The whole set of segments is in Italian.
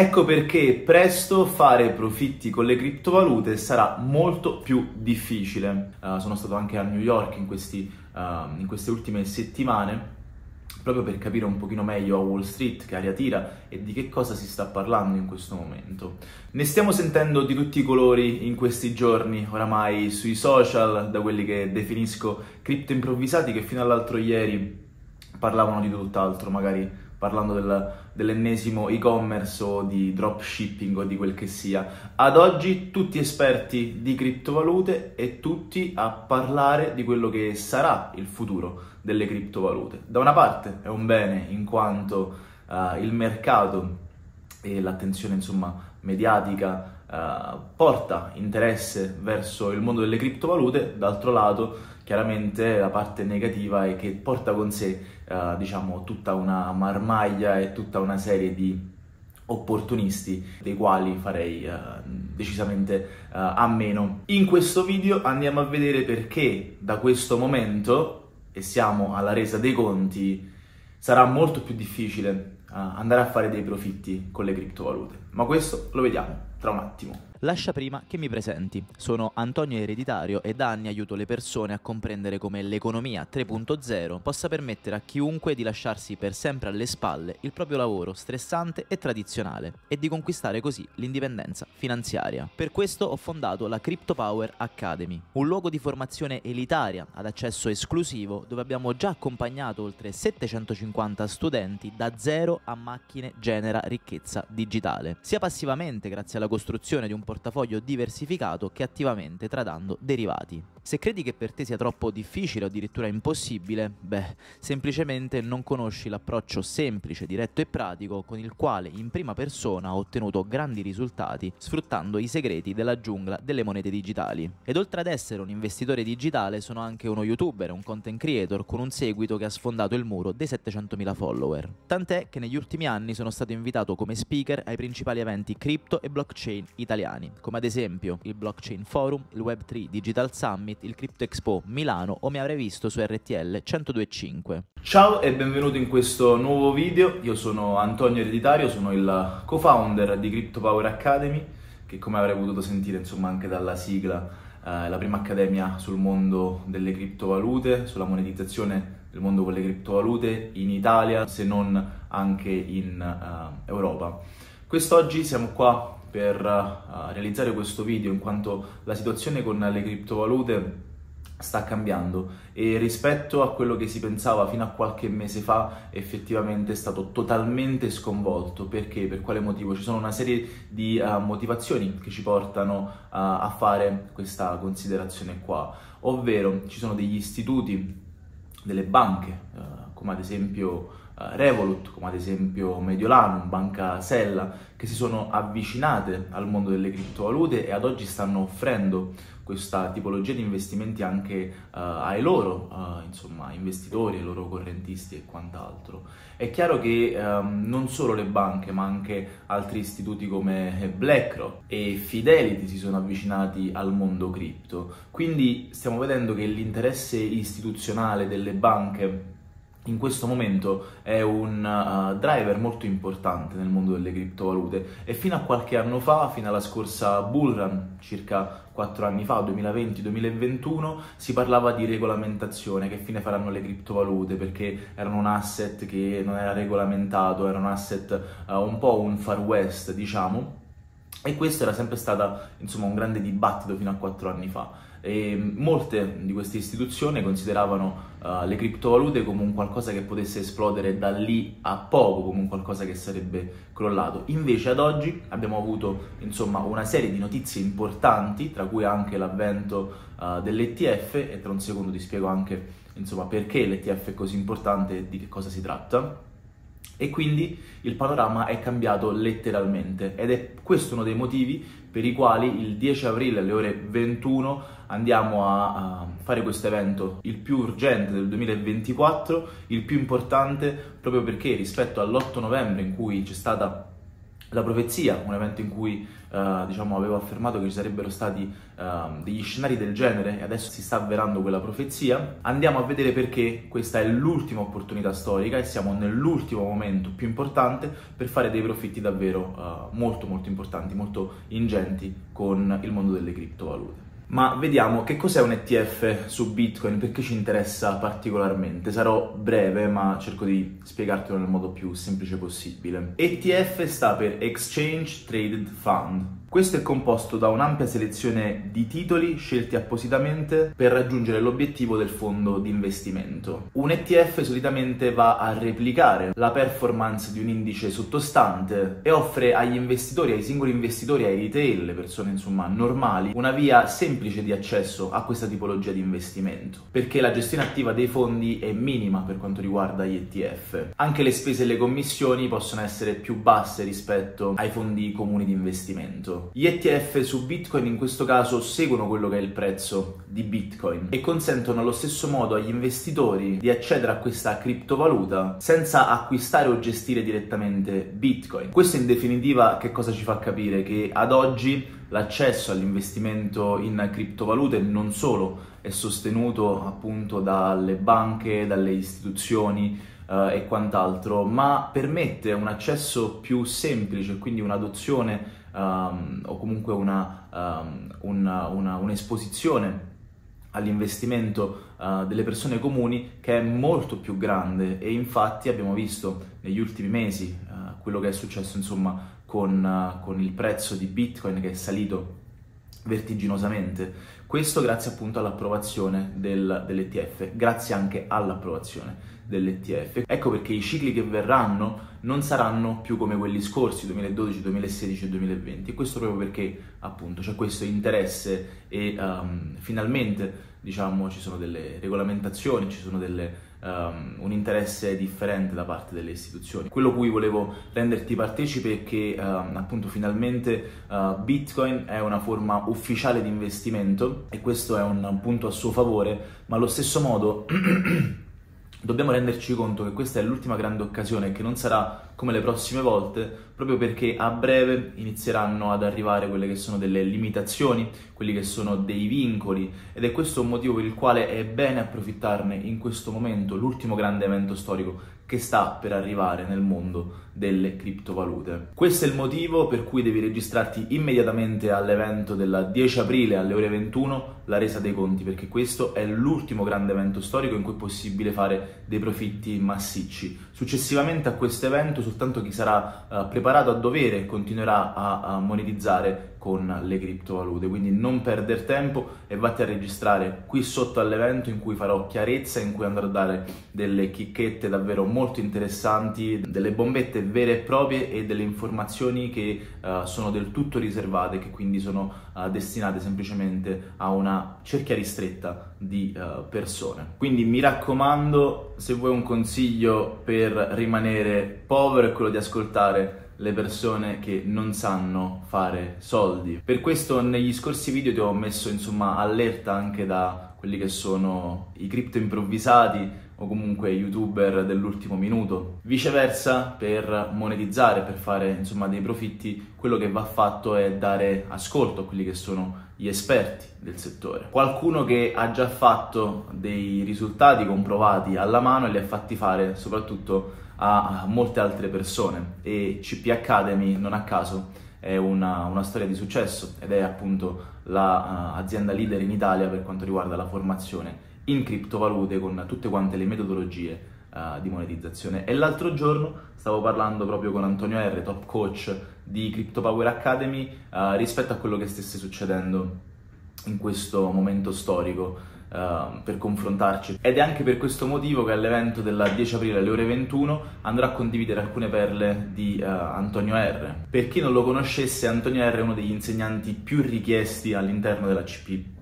Ecco perché presto fare profitti con le criptovalute sarà molto più difficile. Uh, sono stato anche a New York in, questi, uh, in queste ultime settimane proprio per capire un pochino meglio a Wall Street che aria tira e di che cosa si sta parlando in questo momento. Ne stiamo sentendo di tutti i colori in questi giorni, oramai sui social, da quelli che definisco cripto improvvisati che fino all'altro ieri parlavano di tutt'altro, magari parlando del, dell'ennesimo e-commerce o di dropshipping o di quel che sia. Ad oggi tutti esperti di criptovalute e tutti a parlare di quello che sarà il futuro delle criptovalute. Da una parte è un bene in quanto uh, il mercato e l'attenzione insomma mediatica uh, porta interesse verso il mondo delle criptovalute, d'altro lato chiaramente la parte negativa è che porta con sé uh, diciamo tutta una marmaglia e tutta una serie di opportunisti dei quali farei uh, decisamente uh, a meno. In questo video andiamo a vedere perché da questo momento e siamo alla resa dei conti, sarà molto più difficile uh, andare a fare dei profitti con le criptovalute. Ma questo lo vediamo tra un attimo. Lascia prima che mi presenti. Sono Antonio Ereditario e da anni aiuto le persone a comprendere come l'economia 3.0 possa permettere a chiunque di lasciarsi per sempre alle spalle il proprio lavoro stressante e tradizionale e di conquistare così l'indipendenza finanziaria. Per questo ho fondato la Crypto Power Academy, un luogo di formazione elitaria ad accesso esclusivo dove abbiamo già accompagnato oltre 750 studenti da zero a macchine genera ricchezza digitale, sia passivamente grazie alla costruzione di un portafoglio diversificato che attivamente tradando derivati. Se credi che per te sia troppo difficile o addirittura impossibile, beh, semplicemente non conosci l'approccio semplice, diretto e pratico con il quale in prima persona ho ottenuto grandi risultati sfruttando i segreti della giungla delle monete digitali. Ed oltre ad essere un investitore digitale sono anche uno youtuber, un content creator con un seguito che ha sfondato il muro dei 700.000 follower. Tant'è che negli ultimi anni sono stato invitato come speaker ai principali eventi crypto e blockchain italiani, come ad esempio il Blockchain Forum, il Web3 Digital Summit, il Crypto Expo Milano o mi avrei visto su RTL 102.5. Ciao e benvenuto in questo nuovo video, io sono Antonio Ereditario, sono il co-founder di Crypto Power Academy, che come avrei potuto sentire insomma anche dalla sigla eh, è la prima accademia sul mondo delle criptovalute, sulla monetizzazione del mondo con le criptovalute in Italia, se non anche in uh, Europa. Quest'oggi siamo qua per uh, realizzare questo video in quanto la situazione con le criptovalute sta cambiando. E rispetto a quello che si pensava fino a qualche mese fa effettivamente è stato totalmente sconvolto. Perché? Per quale motivo? Ci sono una serie di uh, motivazioni che ci portano uh, a fare questa considerazione qua. Ovvero ci sono degli istituti delle banche come ad esempio Revolut, come ad esempio Mediolano, Banca Sella, che si sono avvicinate al mondo delle criptovalute e ad oggi stanno offrendo questa tipologia di investimenti anche uh, ai loro uh, insomma, investitori, ai loro correntisti e quant'altro. È chiaro che um, non solo le banche, ma anche altri istituti come BlackRock e Fidelity si sono avvicinati al mondo cripto. Quindi stiamo vedendo che l'interesse istituzionale delle banche in questo momento è un uh, driver molto importante nel mondo delle criptovalute e fino a qualche anno fa, fino alla scorsa bull run, circa 4 anni fa, 2020-2021, si parlava di regolamentazione, che fine faranno le criptovalute perché erano un asset che non era regolamentato, era un asset uh, un po' un far west, diciamo, e questo era sempre stato insomma, un grande dibattito fino a 4 anni fa. E molte di queste istituzioni consideravano uh, le criptovalute come un qualcosa che potesse esplodere da lì a poco, come un qualcosa che sarebbe crollato. Invece ad oggi abbiamo avuto insomma, una serie di notizie importanti, tra cui anche l'avvento uh, dell'ETF e tra un secondo ti spiego anche insomma, perché l'ETF è così importante e di che cosa si tratta e quindi il panorama è cambiato letteralmente. Ed è questo uno dei motivi per i quali il 10 aprile alle ore 21 andiamo a, fare questo evento il più urgente del 2024, il più importante proprio perché rispetto all'8 novembre in cui c'è stata la profezia, un evento in cui uh, diciamo, avevo affermato che ci sarebbero stati uh, degli scenari del genere e adesso si sta avverando quella profezia, andiamo a vedere perché questa è l'ultima opportunità storica e siamo nell'ultimo momento più importante per fare dei profitti davvero uh, molto molto importanti, molto ingenti con il mondo delle criptovalute. Ma vediamo che cos'è un ETF su Bitcoin, perché ci interessa particolarmente. Sarò breve, ma cerco di spiegartelo nel modo più semplice possibile. ETF sta per Exchange Traded Fund questo è composto da un'ampia selezione di titoli scelti appositamente per raggiungere l'obiettivo del fondo di investimento. Un ETF solitamente va a replicare la performance di un indice sottostante e offre agli investitori, ai singoli investitori, ai retail, le persone insomma normali, una via semplice di accesso a questa tipologia di investimento, perché la gestione attiva dei fondi è minima per quanto riguarda gli ETF. Anche le spese e le commissioni possono essere più basse rispetto ai fondi comuni di investimento. Gli ETF su Bitcoin in questo caso seguono quello che è il prezzo di Bitcoin e consentono allo stesso modo agli investitori di accedere a questa criptovaluta senza acquistare o gestire direttamente Bitcoin. Questo in definitiva che cosa ci fa capire? Che ad oggi l'accesso all'investimento in criptovalute non solo è sostenuto appunto dalle banche, dalle istituzioni uh, e quant'altro, ma permette un accesso più semplice, quindi un'adozione um, o comunque una, um, una, una, un'esposizione all'investimento uh, delle persone comuni che è molto più grande. E infatti abbiamo visto negli ultimi mesi uh, quello che è successo insomma con, uh, con il prezzo di Bitcoin che è salito vertiginosamente. Questo grazie appunto all'approvazione del, dell'ETF, grazie anche all'approvazione dell'ETF. Ecco perché i cicli che verranno non saranno più come quelli scorsi, 2012, 2016 e 2020. questo proprio perché appunto c'è questo interesse e um, finalmente diciamo ci sono delle regolamentazioni, ci sono delle Um, un interesse differente da parte delle istituzioni. Quello cui volevo renderti partecipe è che um, appunto finalmente uh, Bitcoin è una forma ufficiale di investimento e questo è un punto a suo favore, ma allo stesso modo dobbiamo renderci conto che questa è l'ultima grande occasione che non sarà come le prossime volte, proprio perché a breve inizieranno ad arrivare quelle che sono delle limitazioni, quelli che sono dei vincoli ed è questo un motivo per il quale è bene approfittarne in questo momento, l'ultimo grande evento storico che sta per arrivare nel mondo delle criptovalute. Questo è il motivo per cui devi registrarti immediatamente all'evento del 10 aprile alle ore 21, la resa dei conti, perché questo è l'ultimo grande evento storico in cui è possibile fare dei profitti massicci. Successivamente a questo evento soltanto chi sarà uh, preparato a dovere continuerà a, a monetizzare con le criptovalute, quindi non perdere tempo e vatti a registrare qui sotto all'evento in cui farò chiarezza, in cui andrò a dare delle chicchette davvero molto interessanti, delle bombette vere e proprie e delle informazioni che uh, sono del tutto riservate, che quindi sono uh, destinate semplicemente a una cerchia ristretta di uh, persone. Quindi mi raccomando, se vuoi un consiglio per rimanere povero è quello di ascoltare le persone che non sanno fare soldi. Per questo negli scorsi video ti ho messo insomma allerta anche da quelli che sono i cripto improvvisati o comunque youtuber dell'ultimo minuto. Viceversa, per monetizzare, per fare insomma dei profitti, quello che va fatto è dare ascolto a quelli che sono gli esperti del settore. Qualcuno che ha già fatto dei risultati comprovati alla mano e li ha fatti fare soprattutto a molte altre persone e CP Academy non a caso è una, una storia di successo ed è appunto l'azienda la, uh, leader in Italia per quanto riguarda la formazione in criptovalute con tutte quante le metodologie uh, di monetizzazione. E l'altro giorno stavo parlando proprio con Antonio R, top coach di Crypto Power Academy, uh, rispetto a quello che stesse succedendo in questo momento storico uh, per confrontarci. Ed è anche per questo motivo che all'evento del 10 aprile alle ore 21 andrò a condividere alcune perle di uh, Antonio R. Per chi non lo conoscesse, Antonio R è uno degli insegnanti più richiesti all'interno della CP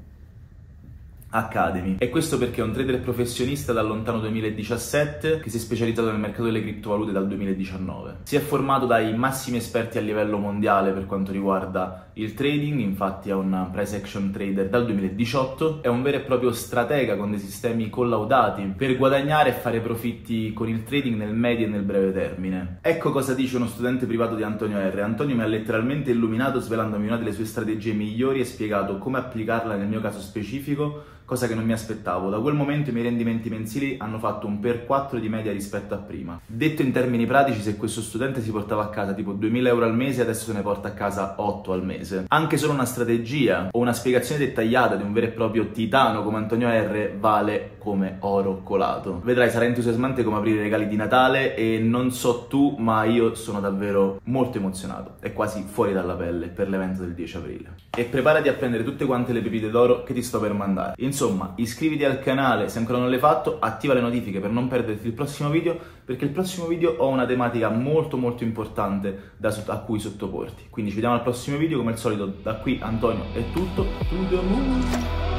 Academy. E questo perché è un trader professionista dal lontano 2017 che si è specializzato nel mercato delle criptovalute dal 2019. Si è formato dai massimi esperti a livello mondiale per quanto riguarda il trading, infatti è un price action trader dal 2018, è un vero e proprio stratega con dei sistemi collaudati per guadagnare e fare profitti con il trading nel medio e nel breve termine. Ecco cosa dice uno studente privato di Antonio R. Antonio mi ha letteralmente illuminato svelandomi una delle sue strategie migliori e spiegato come applicarla nel mio caso specifico cosa che non mi aspettavo. Da quel momento i miei rendimenti mensili hanno fatto un per 4 di media rispetto a prima. Detto in termini pratici, se questo studente si portava a casa tipo 2000 euro al mese, adesso se ne porta a casa 8 al mese. Anche solo una strategia o una spiegazione dettagliata di un vero e proprio titano come Antonio R vale come oro colato. Vedrai, sarà entusiasmante come aprire i regali di Natale e non so tu, ma io sono davvero molto emozionato e quasi fuori dalla pelle per l'evento del 10 aprile. E preparati a prendere tutte quante le pepite d'oro che ti sto per mandare. Insomma, iscriviti al canale se ancora non l'hai fatto, attiva le notifiche per non perderti il prossimo video, perché il prossimo video ho una tematica molto molto importante da, a cui sottoporti. Quindi ci vediamo al prossimo video, come al solito da qui Antonio è tutto, to the moon!